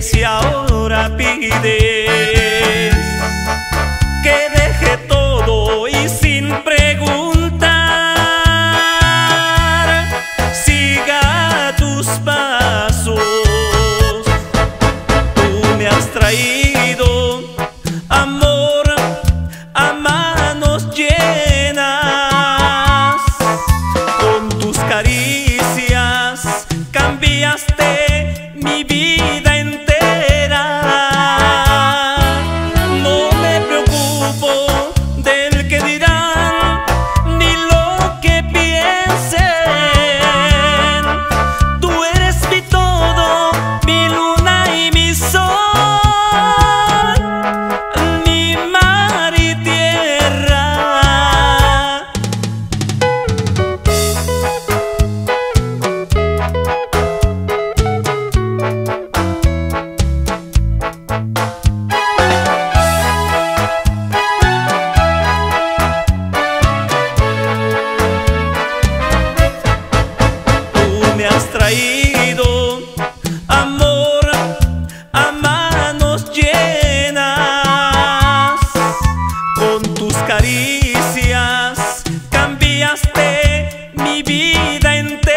si ahora pides que deje todo y sin preguntar siga tus pasos. Tú me has traído amor a manos llenas con tus caricias cambiaste mi vida. entregaste mi vida entera.